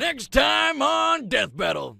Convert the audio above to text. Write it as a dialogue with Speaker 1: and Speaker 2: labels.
Speaker 1: Next time on Death Battle.